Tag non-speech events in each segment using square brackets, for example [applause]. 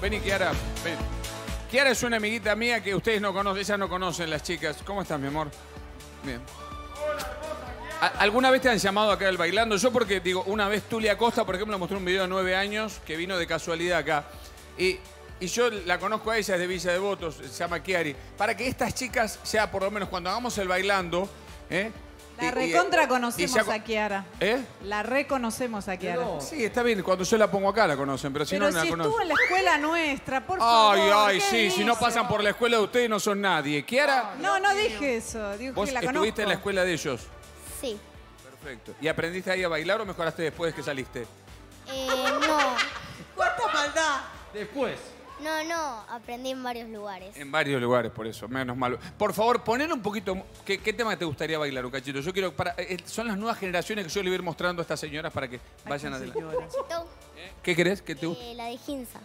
Vení, Kiara. Kiara es una amiguita mía que ustedes no conocen, ellas no conocen las chicas. ¿Cómo estás, mi amor? Bien. ¿A- ¿Alguna vez te han llamado acá del bailando? Yo porque, digo, una vez Tulia Costa, por ejemplo, mostró un video de nueve años que vino de casualidad acá. Y, y yo la conozco a ella, es de Villa de Votos, se llama Kiari. Para que estas chicas, ya por lo menos cuando hagamos el bailando, ¿eh? La recontra conocemos a Kiara. ¿Eh? La reconocemos a Kiara. Sí, está bien, cuando yo la pongo acá la conocen, pero si Pero no, no si la conocen. estuvo en la escuela nuestra, por favor. Ay, ay, ¿qué sí, si no pasan por la escuela de ustedes no son nadie. Kiara, No, no dije eso. Digo vos que la estuviste conozco. en la escuela de ellos. Sí. Perfecto. ¿Y aprendiste ahí a bailar o mejoraste después que saliste? Eh, no. [laughs] ¡Cuánta maldad! Después. No, no. Aprendí en varios lugares. En varios lugares, por eso, menos mal. Por favor, poner un poquito. ¿Qué, qué tema te gustaría bailar, un cachito? Yo quiero. Para, eh, son las nuevas generaciones que yo le voy a ir mostrando a estas señoras para que vayan adelante. Chito, ¿Qué querés? ¿Qué te gusta? eh, la de Ginza.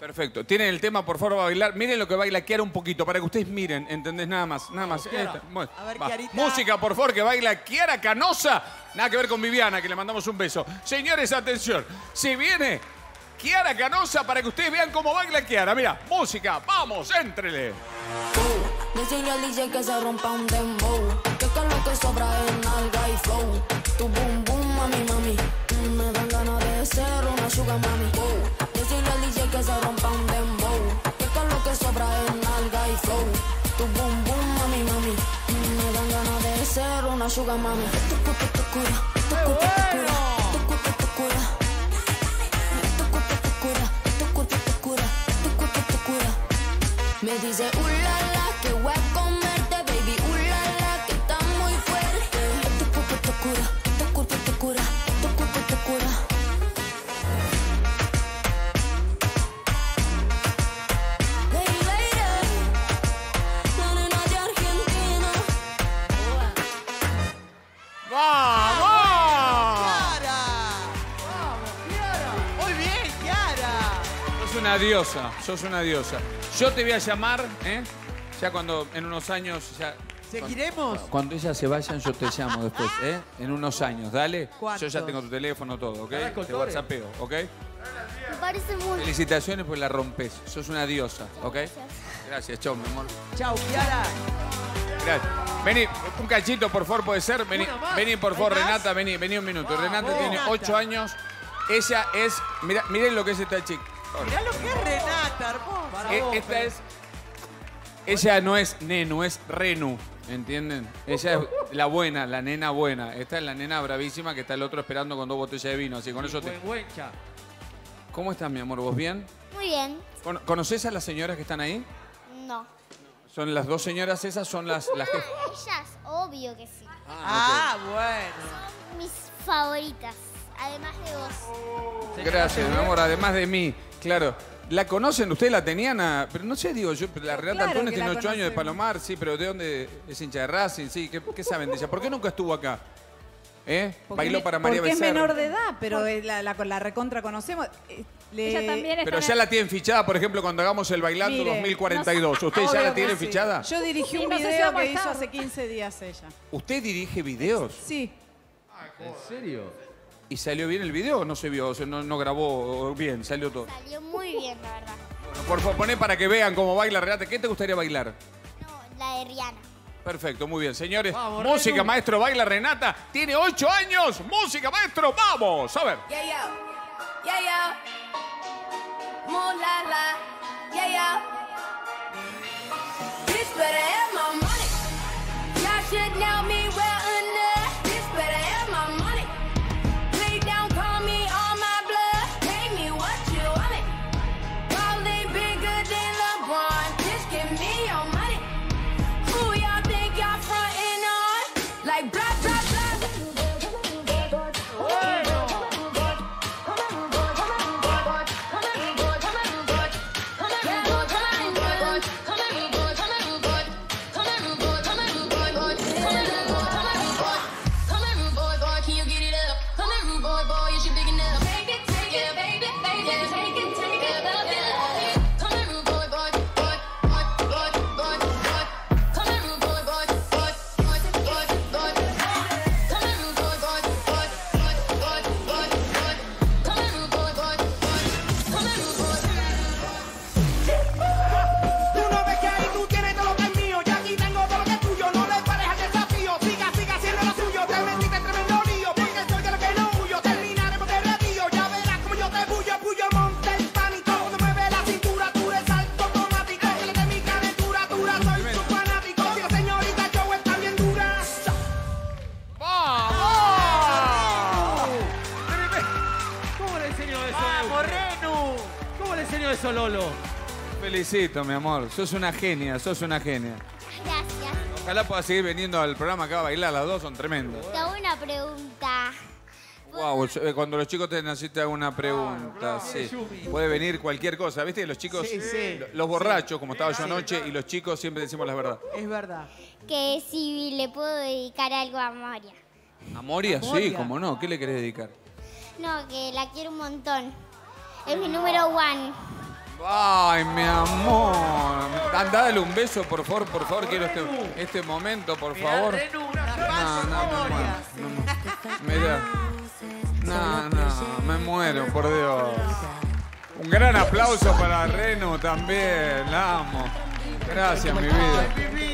Perfecto. Tienen el tema, por favor, a bailar. Miren lo que baila Kiara un poquito, para que ustedes miren, ¿entendés? Nada más, nada más. Esta, bueno, A ver, va. Kiarita. Música, por favor, que baila Kiara Canosa. Nada que ver con Viviana, que le mandamos un beso. Señores, atención. Si viene Kiara Canosa para que ustedes vean cómo baila Kiara. Mira, música, vamos, éntrele. Decirle al DJ que se rompa un dembow. Que con lo que sobra es nalga y flow. Tu boom boom, mami, mami. Mm, Me dan ganas de ser una sugar mami. Decirle al DJ que se rompa un dembow. Que con lo que sobra es nalga y flow. Tu boom boom, mami, mami. Mm, Me dan ganas de ser una sugar mami. Tu cuerpo te cura, tu cuerpo te cura Tu cuerpo te cura me dice, ulala, una diosa, sos una diosa. Yo te voy a llamar, ¿eh? Ya cuando en unos años, ya... ¿Seguiremos? Cuando ellas se vayan, yo te llamo después, ¿eh? En unos años, dale. ¿Cuántos? Yo ya tengo tu teléfono, todo, ¿ok? Te whatsappeo, ¿ok? Me parece muy... Felicitaciones porque la rompes. Sos una diosa, ¿ok? Gracias, chau, mi amor. Chau, Kiara. Gracias. Vení, un cachito, por favor, puede ser. Vení, vení por favor. Renata, vení, vení un minuto. Renata tiene ocho años. Ella es. Mirá, miren lo que es esta chica. Mirá lo que es Renata, hermosa. Eh, esta es. Ella no es Nenu, es Renu. ¿Entienden? Ella es la buena, la nena buena. Esta es la nena bravísima que está el otro esperando con dos botellas de vino. Así con eso te. ¿Cómo estás, mi amor? ¿Vos bien? Muy bien. Cono- ¿Conoces a las señoras que están ahí? No. Son las dos señoras esas, son las, las que. [laughs] Ellas, obvio que sí. Ah, bueno. Son mis favoritas. Además de vos. Gracias, mi amor, además de mí, claro. ¿La conocen? ¿Ustedes la tenían a.? Pero no sé, digo yo, pero la Renata Claro Antunes que tiene ocho años de conocemos. Palomar, sí, pero ¿de dónde es hincha de Racing? Sí, ¿qué, qué saben de ella? ¿Por qué nunca estuvo acá? ¿Eh? Porque Bailó me- para María Porque es Becerra. menor de edad, pero es la, la, la recontra conocemos. Eh, le- Ella también está Pero en ya el- la tienen fichada, por ejemplo, cuando hagamos el Bailando Mire, 2042. ¿Ustedes ya Obvio la que tienen sí. fichada? Yo dirigí un no sé si video vamos a que hizo estar. hace 15 días ella. ¿Usted dirige videos? Sí. ¿En serio? ¿Y salió bien el video o no se vio? O sea, no, no grabó bien, salió todo. Salió muy bien, la verdad. Bueno, por favor, poné para que vean cómo baila Renata. ¿Qué te gustaría bailar? No, la de Rihanna. Perfecto, muy bien. Señores, Vamos, música, Renu. maestro, baila Renata. Tiene ocho años. Música, maestro, vamos. A ver. Yeah. Yeah, yo. More la la. Yeah. Lolo. Felicito, mi amor. Sos una genia, sos una genia. Gracias. Ojalá pueda seguir viniendo al programa acá a bailar. Las dos son tremendas. Te hago una pregunta. Wow, yo- cuando los chicos te naciste hago una pregunta. Sí. Puede venir cualquier cosa. ¿Viste? Los chicos, Sí, sí. lo- los borrachos, como estaba yo anoche, y los chicos siempre decimos la verdad. Es verdad. Que si le puedo dedicar algo a Moria. ¿A Moria? Sí, Moria. cómo no. ¿Qué le querés dedicar? No, que la quiero un montón. Es mi número one. Ay, mi amor. Anda, dale un beso, por favor, por favor. Quiero este, este momento, por favor. No, no, me muero. Mira. No, no, me muero, por Dios. Un gran aplauso para Renu también. La amo. Gracias, mi vida. Mi vida.